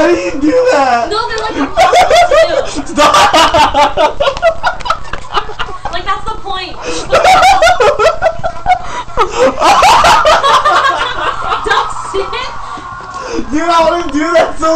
How do you do that? No, they're like impossible to do. Stop! Like that's the point. Don't. Dude, I want to do that so